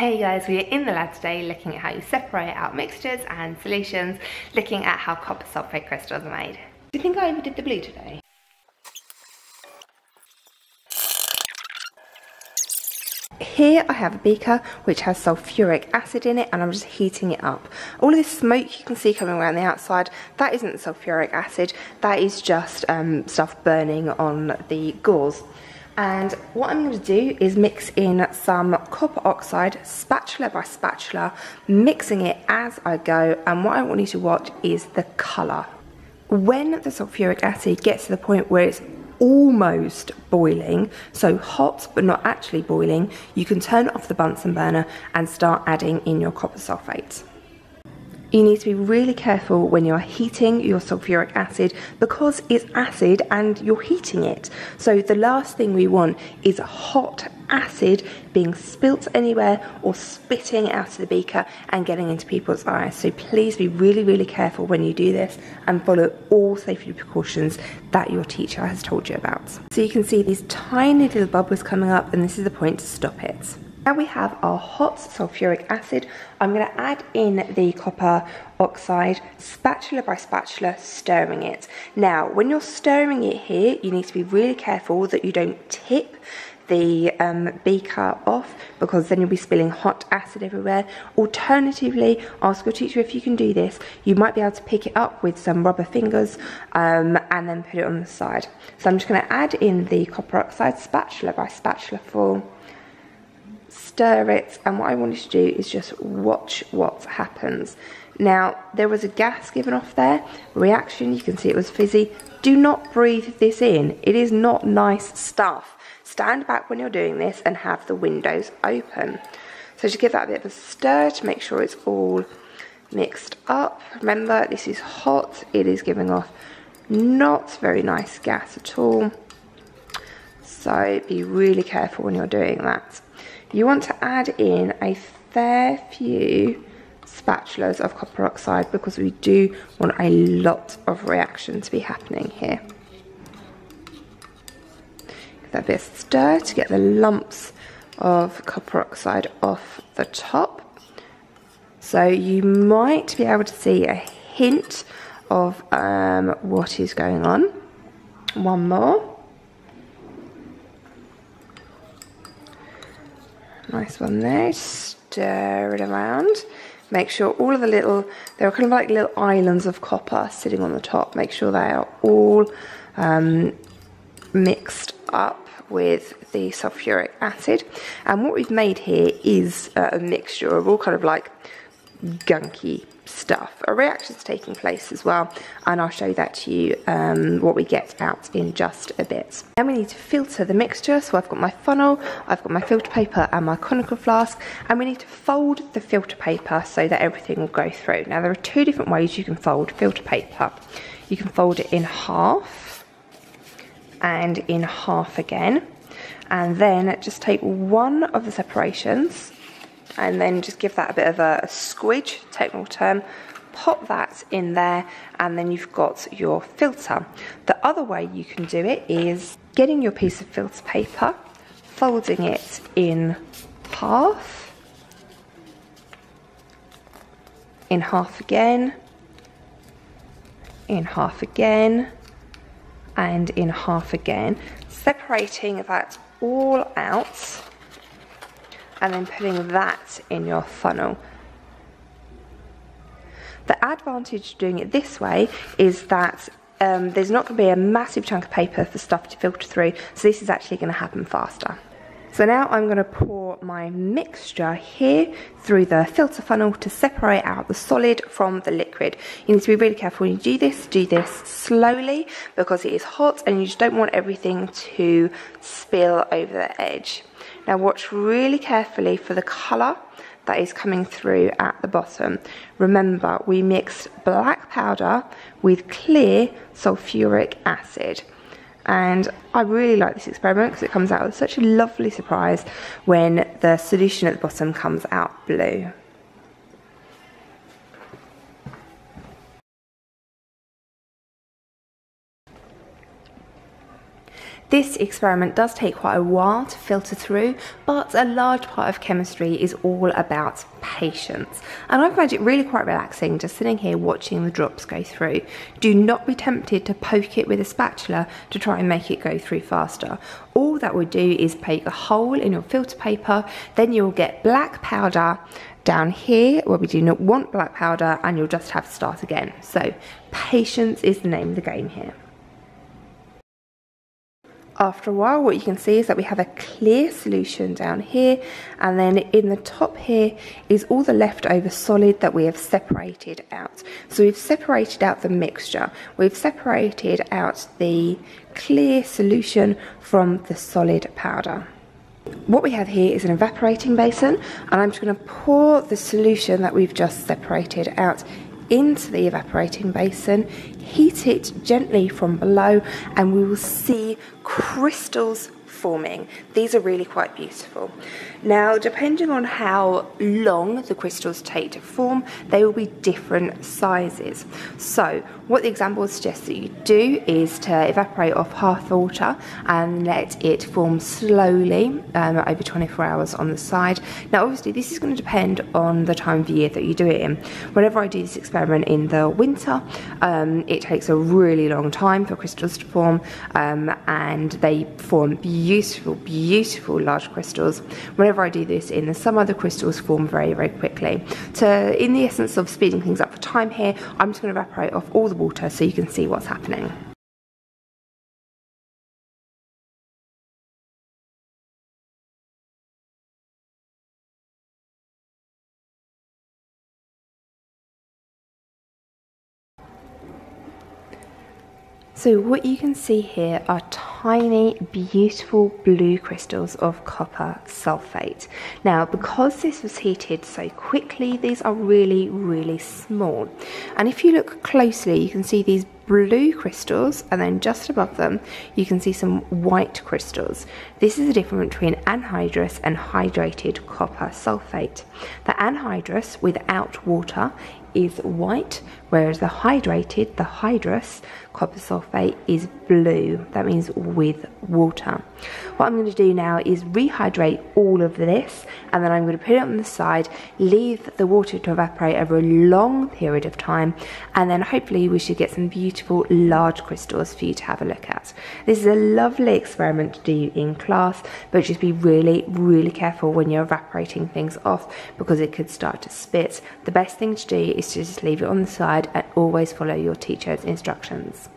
Hey guys, we are in the lab today looking at how you separate out mixtures and solutions, looking at how copper sulfate crystals are made. Do you think I overdid the blue today? Here I have a beaker which has sulfuric acid in it and I'm just heating it up. All of this smoke you can see coming around the outside, that isn't sulfuric acid, that is just um, stuff burning on the gauze. And what I'm going to do is mix in some copper oxide, spatula by spatula, mixing it as I go. And what I want you to watch is the colour. When the sulfuric acid gets to the point where it's almost boiling, so hot but not actually boiling, you can turn off the Bunsen burner and start adding in your copper sulfate. You need to be really careful when you're heating your sulfuric acid because it's acid and you're heating it. So the last thing we want is hot acid being spilt anywhere or spitting out of the beaker and getting into people's eyes. So please be really, really careful when you do this and follow all safety precautions that your teacher has told you about. So you can see these tiny little bubbles coming up and this is the point to stop it. Now we have our hot sulfuric acid. I'm going to add in the copper oxide spatula by spatula, stirring it. Now, when you're stirring it here, you need to be really careful that you don't tip the um, beaker off because then you'll be spilling hot acid everywhere. Alternatively, ask your teacher if you can do this. You might be able to pick it up with some rubber fingers um, and then put it on the side. So I'm just going to add in the copper oxide spatula by spatula full stir it, and what I wanted to do is just watch what happens. Now, there was a gas given off there, reaction, you can see it was fizzy. Do not breathe this in, it is not nice stuff. Stand back when you're doing this and have the windows open. So just give that a bit of a stir to make sure it's all mixed up. Remember, this is hot, it is giving off not very nice gas at all. So be really careful when you're doing that. You want to add in a fair few spatulas of copper oxide because we do want a lot of reaction to be happening here. Give that a bit of stir to get the lumps of copper oxide off the top. So you might be able to see a hint of um, what is going on. One more. Nice one there. Stir it around. Make sure all of the little, there are kind of like little islands of copper sitting on the top. Make sure they are all um, mixed up with the sulfuric acid. And what we've made here is a mixture of all kind of like gunky stuff. A reaction's taking place as well, and I'll show that to you um, what we get out in just a bit. Then we need to filter the mixture, so I've got my funnel, I've got my filter paper and my conical flask, and we need to fold the filter paper so that everything will go through. Now there are two different ways you can fold filter paper. You can fold it in half and in half again, and then just take one of the separations and then just give that a bit of a, a squidge, technical term, pop that in there and then you've got your filter. The other way you can do it is getting your piece of filter paper, folding it in half, in half again, in half again, and in half again, separating that all out and then putting that in your funnel. The advantage of doing it this way is that um, there's not going to be a massive chunk of paper for stuff to filter through, so this is actually going to happen faster. So now I'm going to pour my mixture here through the filter funnel to separate out the solid from the liquid. You need to be really careful when you do this. Do this slowly because it is hot and you just don't want everything to spill over the edge. Now watch really carefully for the colour that is coming through at the bottom. Remember, we mixed black powder with clear sulfuric acid. And I really like this experiment because it comes out with such a lovely surprise when the solution at the bottom comes out blue. This experiment does take quite a while to filter through, but a large part of chemistry is all about patience. And I find it really quite relaxing just sitting here watching the drops go through. Do not be tempted to poke it with a spatula to try and make it go through faster. All that would do is poke a hole in your filter paper, then you'll get black powder down here where we do not want black powder and you'll just have to start again. So patience is the name of the game here. After a while what you can see is that we have a clear solution down here and then in the top here is all the leftover solid that we have separated out. So we've separated out the mixture, we've separated out the clear solution from the solid powder. What we have here is an evaporating basin and I'm just going to pour the solution that we've just separated out into the evaporating basin, heat it gently from below and we will see crystals forming. These are really quite beautiful. Now, depending on how long the crystals take to form, they will be different sizes. So, what the example suggests that you do is to evaporate off half water and let it form slowly um, over 24 hours on the side. Now, obviously, this is going to depend on the time of year that you do it in. Whenever I do this experiment in the winter, um, it takes a really long time for crystals to form um, and they form beautiful, beautiful large crystals. Whenever I do this in the summer, the crystals form very, very quickly. So, in the essence of speeding things up for time here, I'm just going to evaporate off all the water so you can see what's happening. So what you can see here are tiny, beautiful blue crystals of copper sulfate. Now, because this was heated so quickly, these are really, really small. And if you look closely, you can see these blue crystals and then just above them you can see some white crystals. This is the difference between anhydrous and hydrated copper sulfate. The anhydrous without water is white, whereas the hydrated, the hydrous copper sulfate is blue. That means with water. What I'm going to do now is rehydrate all of this and then I'm going to put it on the side, leave the water to evaporate over a long period of time and then hopefully we should get some beautiful large crystals for you to have a look at. This is a lovely experiment to do in class but just be really really careful when you're evaporating things off because it could start to spit. The best thing to do is to just leave it on the side and always follow your teacher's instructions.